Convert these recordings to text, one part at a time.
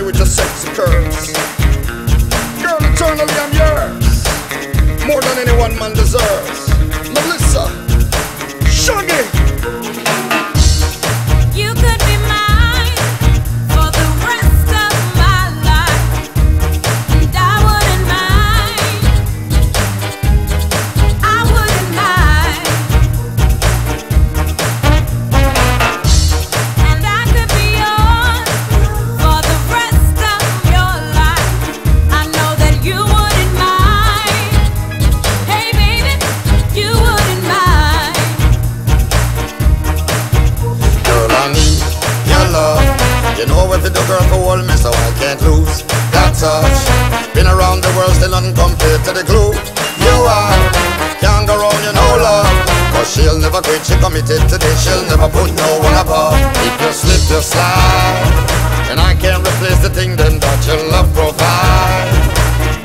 with your sexy curves. What to girl, for hold me, so I can't lose that touch. Been around the world, still nothing compared to the glue. You are, can't go wrong, you know love. Cause she'll never quit, she committed to this, she'll never put no one above. If you slip, you slide. And I can't replace the thing then that your love provide.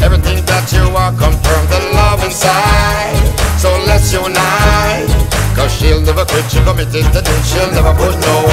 Everything that you are confirm the love inside. So let's unite. Cause she'll never quit, she committed to this, she'll never put no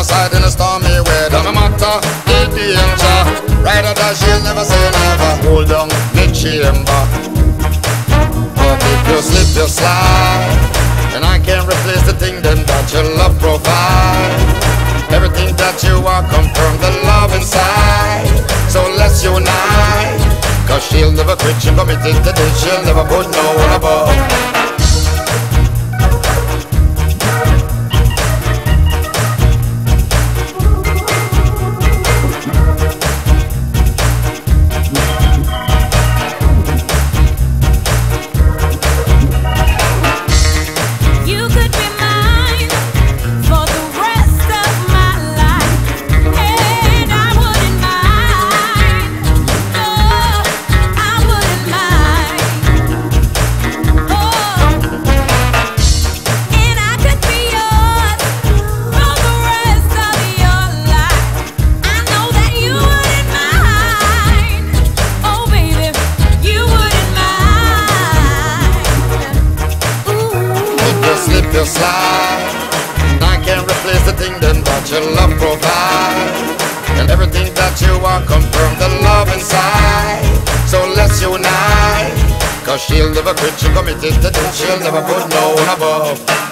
my side in a stormy weather, no matter the danger. Rider she'll never say never. Hold on, the chamber. But if you slip, you slide. And I can't replace the thing then that your love provide. Everything that you are confirm the love inside. So let's unite. Cause she'll never quit, she committed to this, she'll never put no one above. Slip, slide. I can't replace the thing that your love provide. And everything that you are confirm the love inside. So let's unite. Cause she'll never quit, she committed to this, she'll never put no one above.